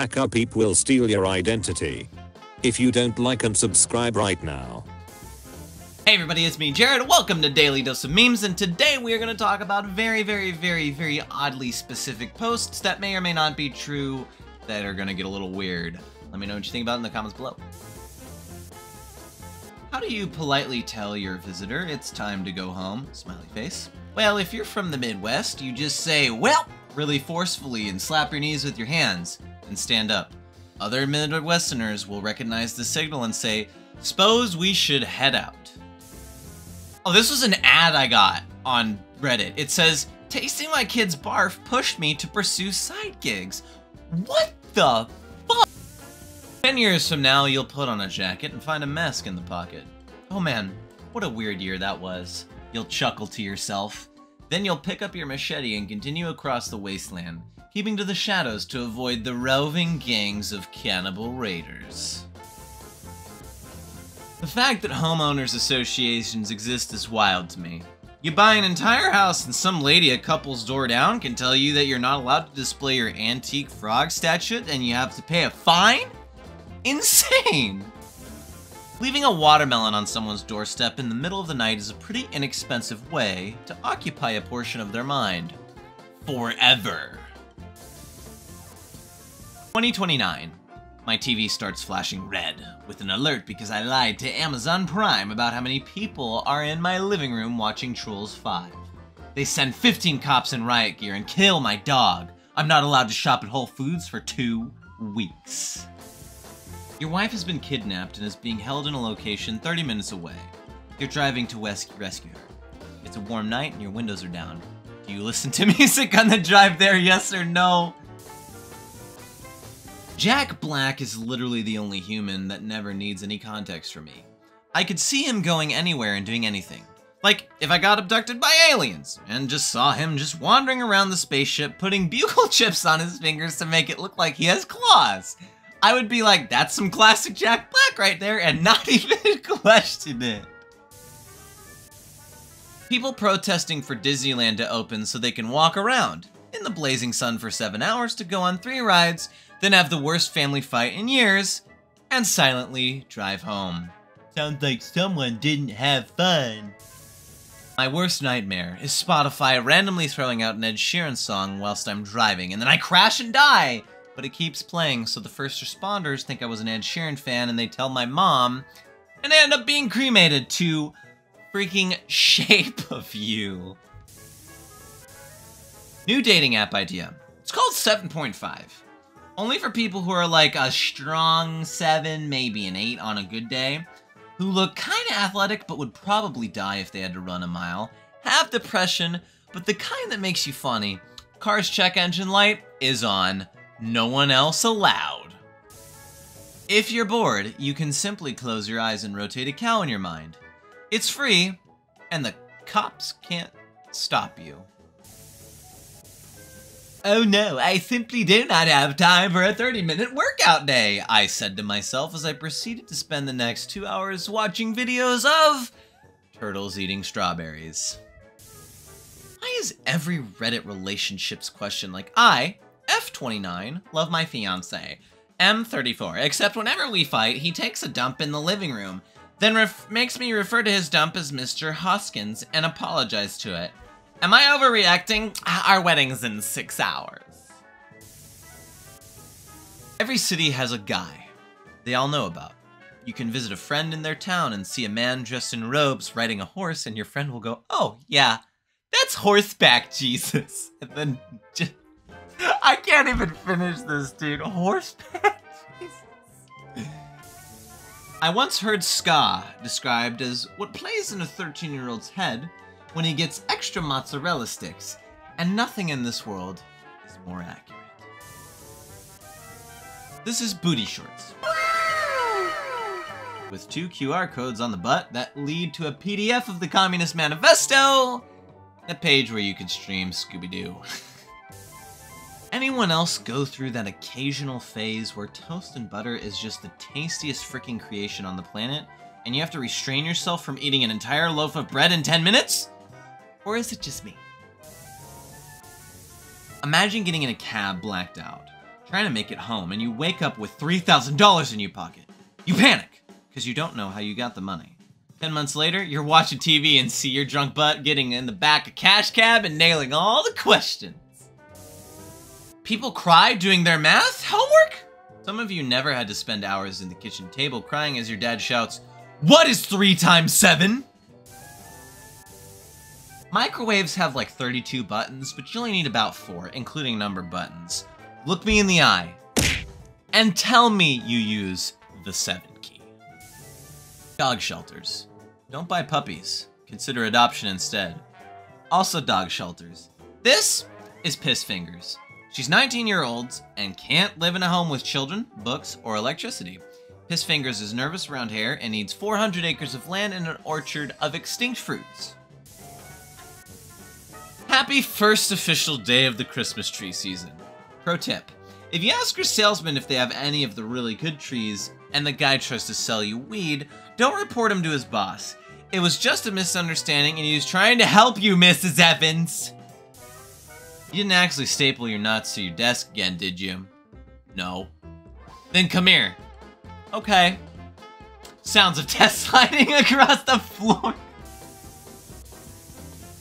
Hacker peep will steal your identity. If you don't like and subscribe right now. Hey everybody, it's me, Jared. Welcome to Daily Dose of Memes, and today we are going to talk about very, very, very, very oddly specific posts that may or may not be true that are going to get a little weird. Let me know what you think about in the comments below. How do you politely tell your visitor it's time to go home? Smiley face. Well, if you're from the Midwest, you just say, well, really forcefully and slap your knees with your hands and stand up. Other Midwesterners will recognize the signal and say, suppose we should head out. Oh, this was an ad I got on Reddit. It says, tasting my kid's barf pushed me to pursue side gigs. What the fuck? Ten years from now, you'll put on a jacket and find a mask in the pocket. Oh man, what a weird year that was. You'll chuckle to yourself. Then you'll pick up your machete and continue across the wasteland, keeping to the shadows to avoid the roving gangs of cannibal raiders. The fact that homeowners associations exist is wild to me. You buy an entire house and some lady a couple's door down can tell you that you're not allowed to display your antique frog statue and you have to pay a fine? Insane! Leaving a watermelon on someone's doorstep in the middle of the night is a pretty inexpensive way to occupy a portion of their mind. Forever. 2029. My TV starts flashing red, with an alert because I lied to Amazon Prime about how many people are in my living room watching Trolls 5. They send 15 cops in riot gear and kill my dog. I'm not allowed to shop at Whole Foods for two weeks. Your wife has been kidnapped and is being held in a location 30 minutes away. You're driving to rescue her. It's a warm night and your windows are down. Do you listen to music on the drive there, yes or no? Jack Black is literally the only human that never needs any context from me. I could see him going anywhere and doing anything. Like, if I got abducted by aliens, and just saw him just wandering around the spaceship putting bugle chips on his fingers to make it look like he has claws. I would be like, that's some classic Jack Black right there, and not even question it. People protesting for Disneyland to open so they can walk around in the blazing sun for seven hours to go on three rides, then have the worst family fight in years, and silently drive home. Sounds like someone didn't have fun. My worst nightmare is Spotify randomly throwing out an Ed Sheeran song whilst I'm driving, and then I crash and die! But it keeps playing, so the first responders think I was an Ed Sheeran fan, and they tell my mom, and I end up being cremated to freaking Shape of You. New dating app idea. It's called 7.5. Only for people who are like a strong 7, maybe an 8 on a good day, who look kinda athletic but would probably die if they had to run a mile, have depression, but the kind that makes you funny. Car's check engine light is on. No one else allowed. If you're bored, you can simply close your eyes and rotate a cow in your mind. It's free, and the cops can't stop you. Oh no, I simply do not have time for a 30 minute workout day, I said to myself as I proceeded to spend the next two hours watching videos of turtles eating strawberries. Why is every Reddit relationships question like I, F29, love my fiance, M34, except whenever we fight, he takes a dump in the living room, then makes me refer to his dump as Mr. Hoskins and apologize to it. Am I overreacting? Our wedding's in six hours. Every city has a guy they all know about. You can visit a friend in their town and see a man dressed in robes riding a horse, and your friend will go, Oh, yeah, that's horseback Jesus. And then just, I can't even finish this, dude. Horseback Jesus. I once heard ska described as what plays in a 13 year old's head when he gets extra mozzarella sticks, and nothing in this world is more accurate. This is Booty Shorts. With two QR codes on the butt that lead to a PDF of the Communist Manifesto, a page where you can stream Scooby-Doo. Anyone else go through that occasional phase where toast and butter is just the tastiest freaking creation on the planet, and you have to restrain yourself from eating an entire loaf of bread in 10 minutes? Or is it just me? Imagine getting in a cab blacked out, trying to make it home, and you wake up with $3,000 in your pocket. You panic, because you don't know how you got the money. Ten months later, you're watching TV and see your drunk butt getting in the back of cash cab and nailing all the questions. People cry doing their math homework? Some of you never had to spend hours in the kitchen table crying as your dad shouts, What is three times seven? Microwaves have like 32 buttons, but you only need about four, including number buttons. Look me in the eye and tell me you use the seven key. Dog shelters. Don't buy puppies. Consider adoption instead. Also dog shelters. This is Piss Fingers. She's 19 year old and can't live in a home with children, books, or electricity. Piss Fingers is nervous around hair and needs 400 acres of land and an orchard of extinct fruits. Happy first official day of the Christmas tree season. Pro tip. If you ask your salesman if they have any of the really good trees and the guy tries to sell you weed, don't report him to his boss. It was just a misunderstanding and he was trying to help you, Mrs. Evans. You didn't actually staple your nuts to your desk again, did you? No. Then come here. Okay. Sounds of test sliding across the floor.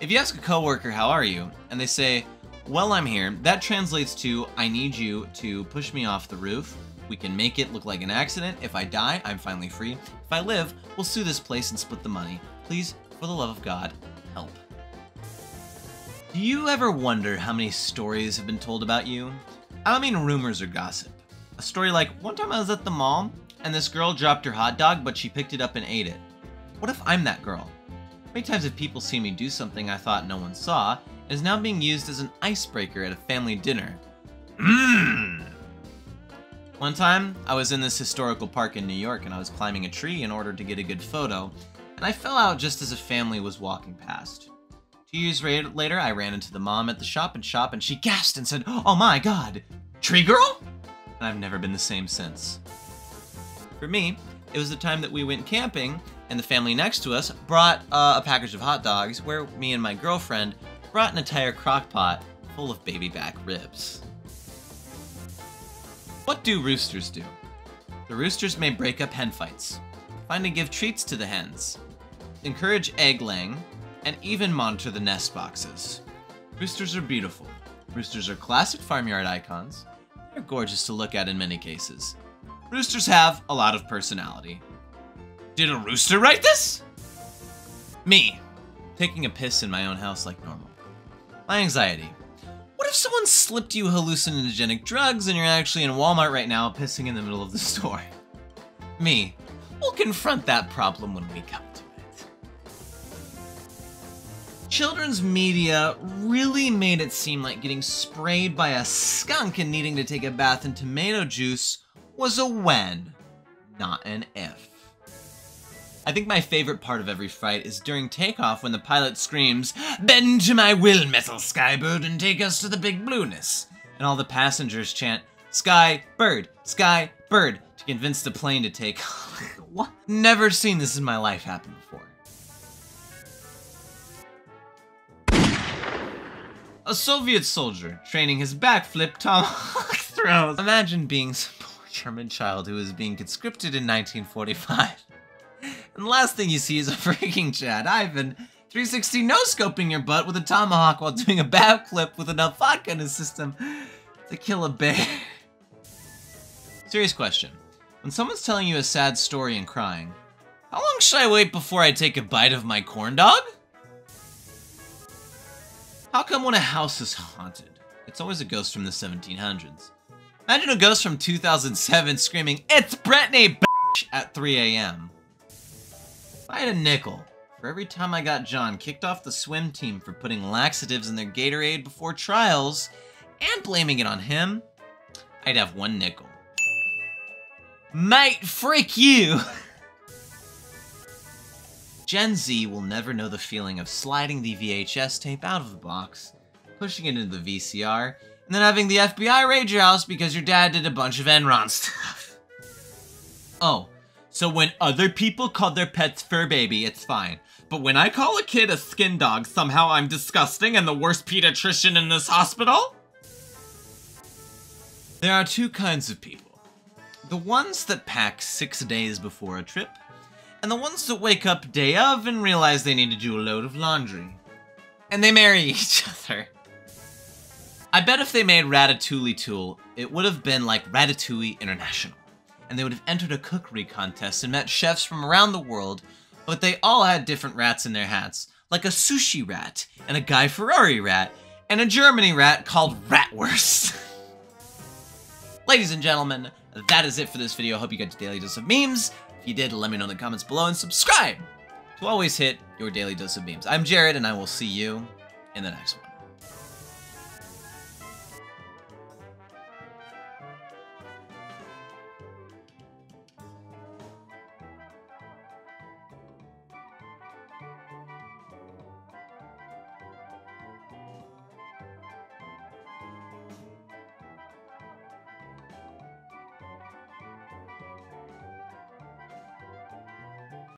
If you ask a coworker, how are you? And they say, well, I'm here. That translates to, I need you to push me off the roof. We can make it look like an accident. If I die, I'm finally free. If I live, we'll sue this place and split the money. Please, for the love of God, help. Do you ever wonder how many stories have been told about you? I don't mean rumors or gossip. A story like, one time I was at the mall, and this girl dropped her hot dog, but she picked it up and ate it. What if I'm that girl? Many times have people seen me do something I thought no one saw, and is now being used as an icebreaker at a family dinner. Mmm! One time, I was in this historical park in New York and I was climbing a tree in order to get a good photo, and I fell out just as a family was walking past. Two years later, I ran into the mom at the Stop and Shop, and she gasped and said, Oh my god, Tree Girl? And I've never been the same since. For me, it was the time that we went camping, and the family next to us brought uh, a package of hot dogs, where me and my girlfriend brought an entire crock pot full of baby back ribs. What do roosters do? The roosters may break up hen fights, find and give treats to the hens, encourage egg laying, and even monitor the nest boxes. Roosters are beautiful. Roosters are classic farmyard icons. They're gorgeous to look at in many cases. Roosters have a lot of personality. Did a rooster write this? Me, taking a piss in my own house like normal. My anxiety. What if someone slipped you hallucinogenic drugs and you're actually in Walmart right now pissing in the middle of the store? Me, we'll confront that problem when we come to it. Children's media really made it seem like getting sprayed by a skunk and needing to take a bath in tomato juice was a when, not an if. I think my favorite part of every fight is during takeoff when the pilot screams, Bend to my will, metal skybird, and take us to the big blueness. And all the passengers chant, Sky, bird, sky, bird, to convince the plane to take What? Never seen this in my life happen before. A Soviet soldier training his backflip tomahawk throws. Imagine being some poor German child who was being conscripted in 1945. And the last thing you see is a freaking Chad Ivan 360 no-scoping your butt with a tomahawk while doing a backflip with enough vodka in his system to kill a bear. Serious question. When someone's telling you a sad story and crying, how long should I wait before I take a bite of my corn dog? How come when a house is haunted, it's always a ghost from the 1700s? Imagine a ghost from 2007 screaming, It's Brittany, at 3 a.m. I had a nickel for every time I got John kicked off the swim team for putting laxatives in their Gatorade before trials and blaming it on him, I'd have one nickel. Mate, freak you! Gen Z will never know the feeling of sliding the VHS tape out of the box, pushing it into the VCR, and then having the FBI raid your house because your dad did a bunch of Enron stuff. Oh, so when other people call their pets fur baby, it's fine. But when I call a kid a skin dog, somehow I'm disgusting and the worst pediatrician in this hospital? There are two kinds of people. The ones that pack six days before a trip, and the ones that wake up day of and realize they need to do a load of laundry. And they marry each other. I bet if they made Ratatouille Tool, it would have been like Ratatouille International. And they would have entered a cookery contest and met chefs from around the world, but they all had different rats in their hats, like a sushi rat, and a Guy Fieri rat, and a Germany rat called Ratwurst. Ladies and gentlemen, that is it for this video. I hope you got your daily dose of memes. If you did, let me know in the comments below and subscribe to always hit your daily dose of memes. I'm Jared, and I will see you in the next one.